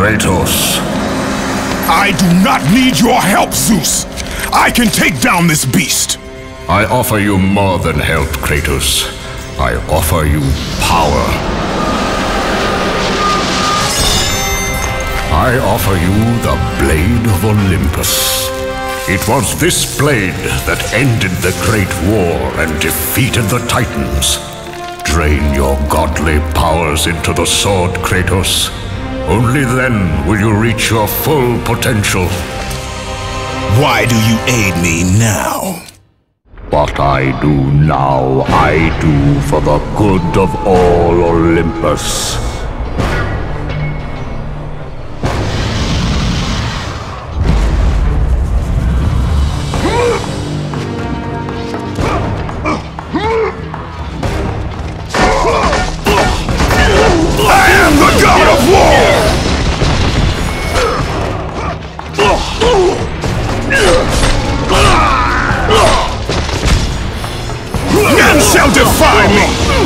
Kratos. I do not need your help, Zeus. I can take down this beast. I offer you more than help, Kratos. I offer you power. I offer you the Blade of Olympus. It was this blade that ended the Great War and defeated the Titans. Drain your godly powers into the sword, Kratos. Only then will you reach your full potential. Why do you aid me now? What I do now, I do for the good of all Olympus. Defy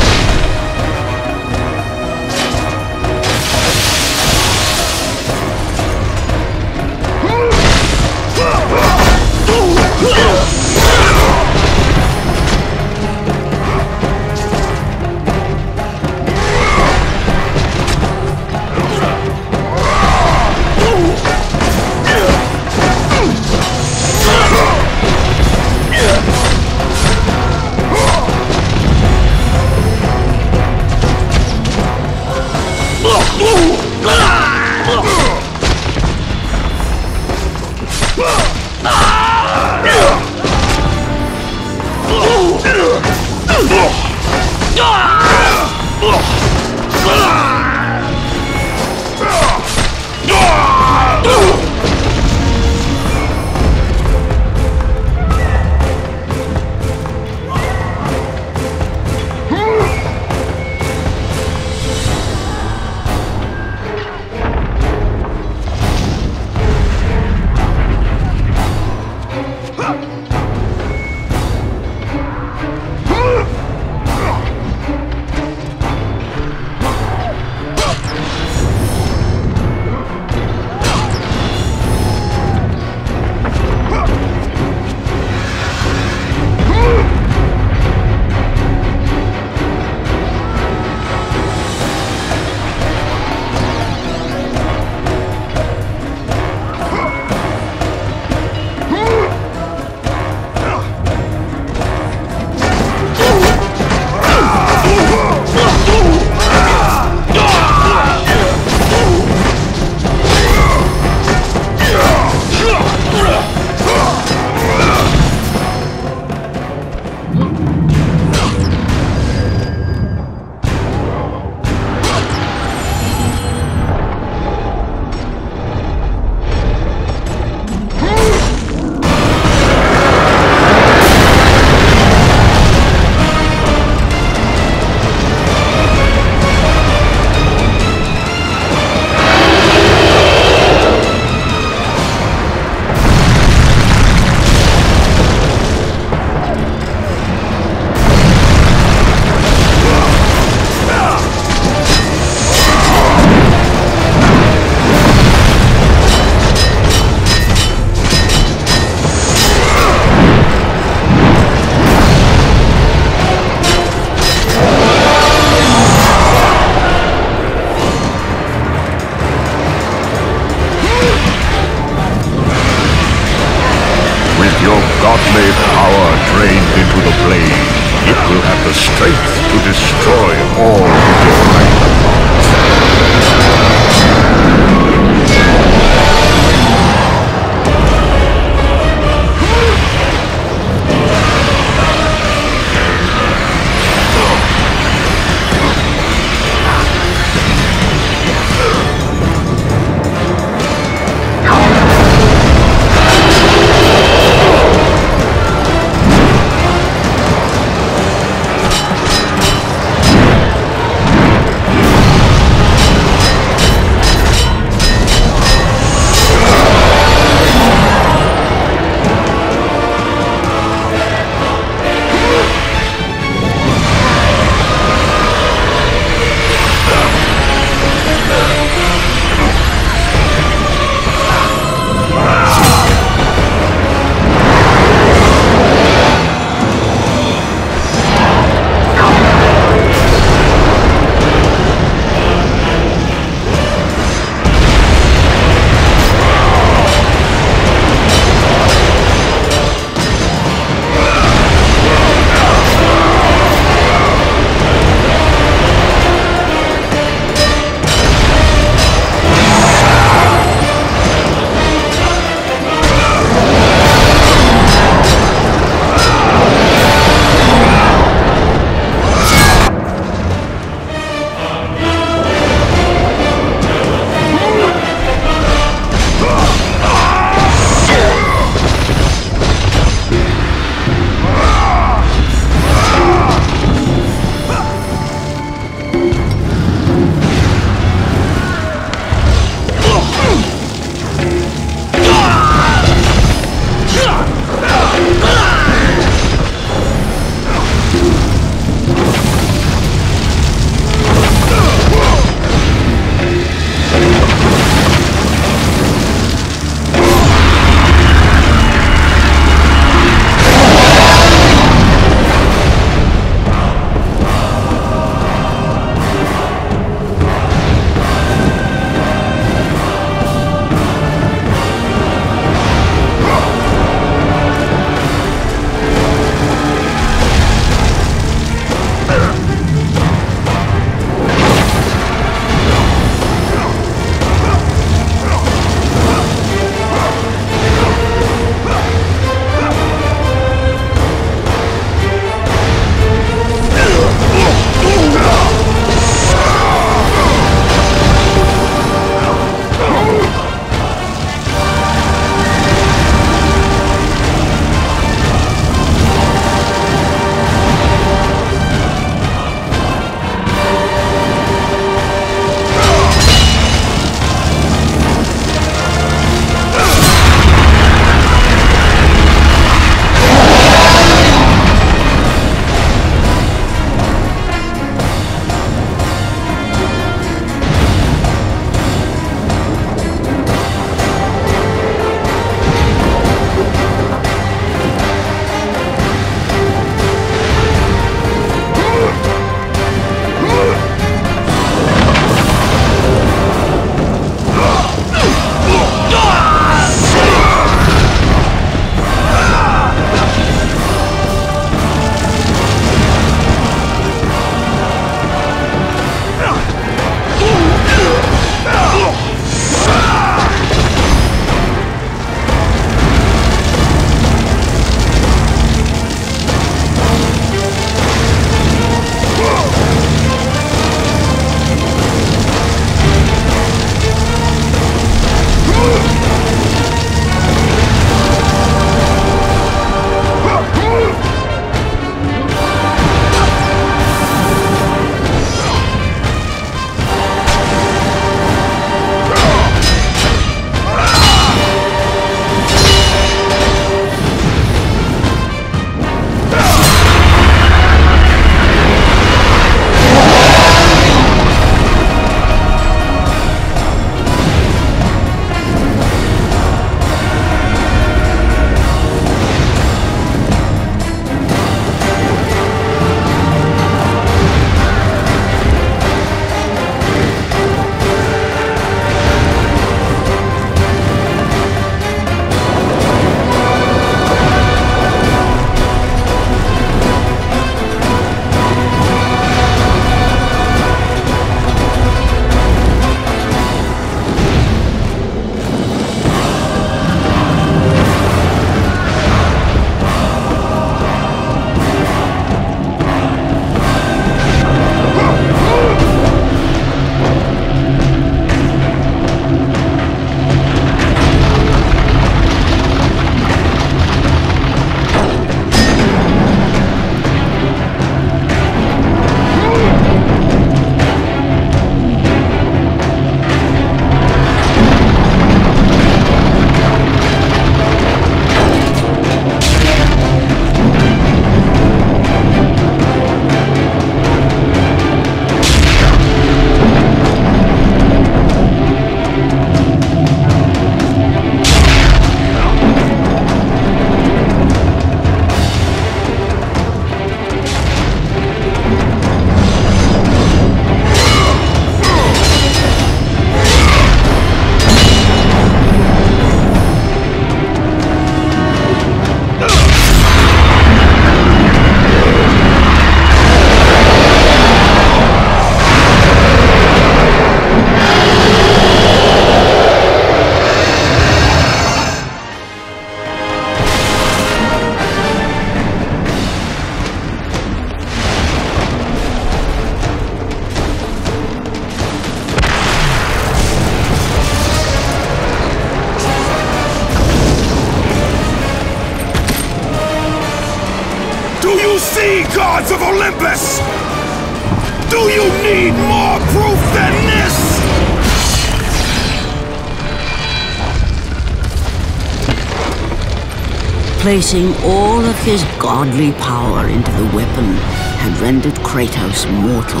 Placing all of his godly power into the weapon had rendered Kratos mortal,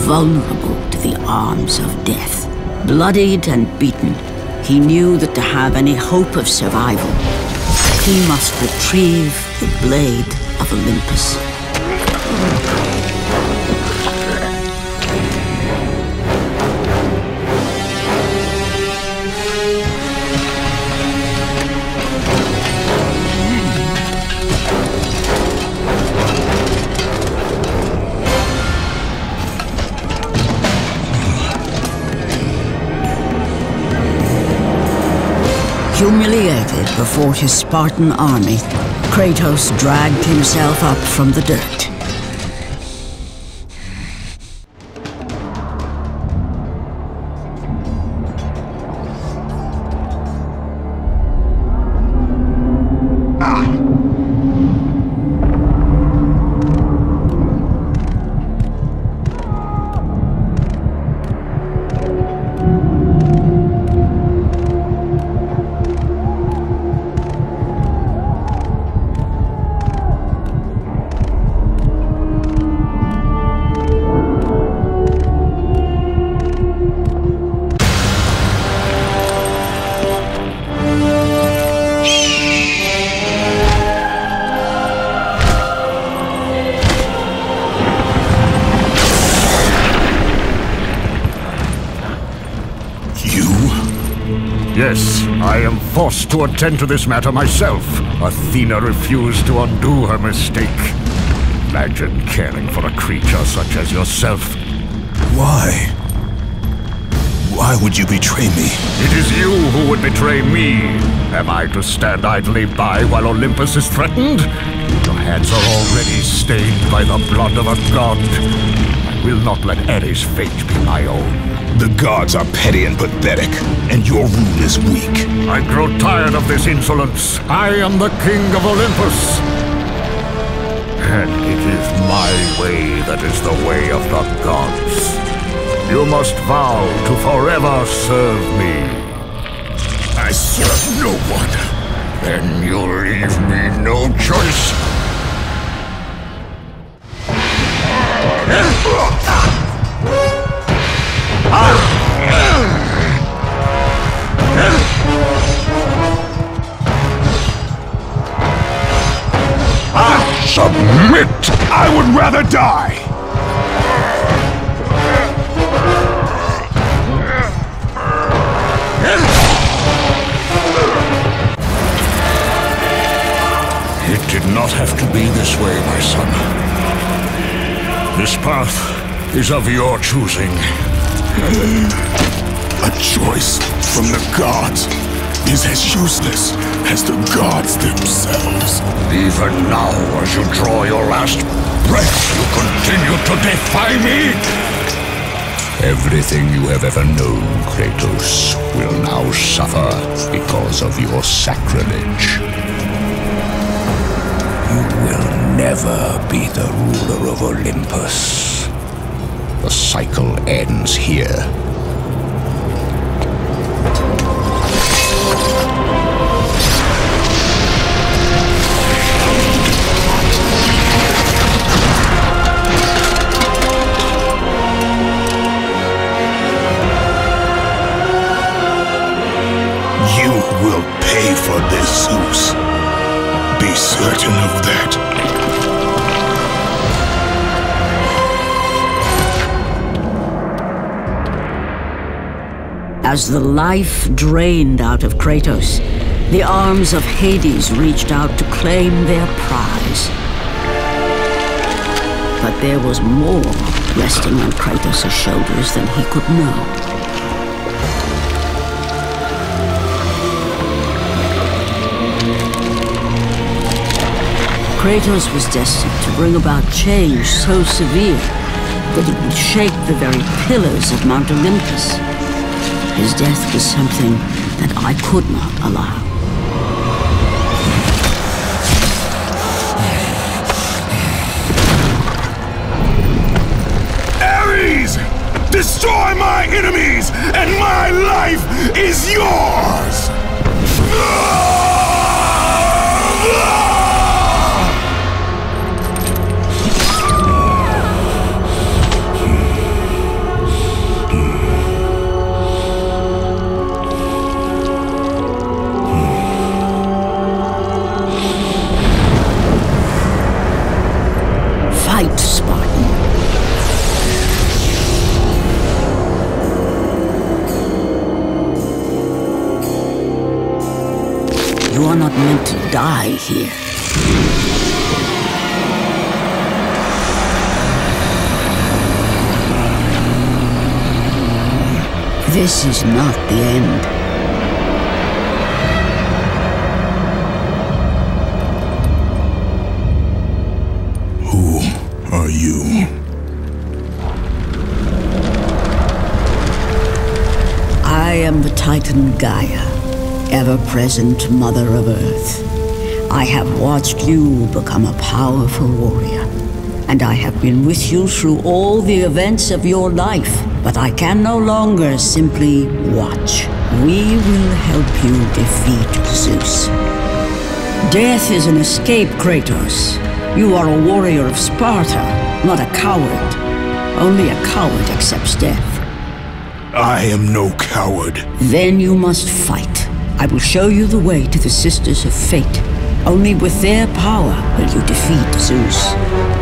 vulnerable to the arms of death. Bloodied and beaten, he knew that to have any hope of survival, he must retrieve the blade of Olympus. Humiliated before his Spartan army, Kratos dragged himself up from the dirt. To attend to this matter myself. Athena refused to undo her mistake. Imagine caring for a creature such as yourself. Why? Why would you betray me? It is you who would betray me. Am I to stand idly by while Olympus is threatened? Your hands are already stained by the blood of a god. I will not let Ares' fate be my own. The gods are petty and pathetic, and your rule is weak. I grow tired of this insolence. I am the king of Olympus. And it is my way that is the way of the gods. You must vow to forever serve me. I serve no one. Then you'll leave me no choice. Submit! I would rather die! It did not have to be this way, my son. This path is of your choosing. A choice from the gods is as useless as the gods themselves. Even now, as you draw your last breath, you continue to defy me? Everything you have ever known, Kratos, will now suffer because of your sacrilege. You will never be the ruler of Olympus. The cycle ends here. The life drained out of Kratos, the arms of Hades reached out to claim their prize. But there was more resting on Kratos' shoulders than he could know. Kratos was destined to bring about change so severe that it would shake the very pillars of Mount Olympus. His death was something that I could not allow. Ares! Destroy my enemies, and my life is yours! You are not meant to die here. This is not the end. Who are you? I am the Titan Gaia, ever present Mother of Earth. I have watched you become a powerful warrior, and I have been with you through all the events of your life. But I can no longer simply watch. We will help you defeat Zeus. Death is an escape, Kratos. You are a warrior of Sparta, not a coward. Only a coward accepts death. I am no coward. Then you must fight. I will show you the way to the Sisters of Fate. Only with their power will you defeat Zeus.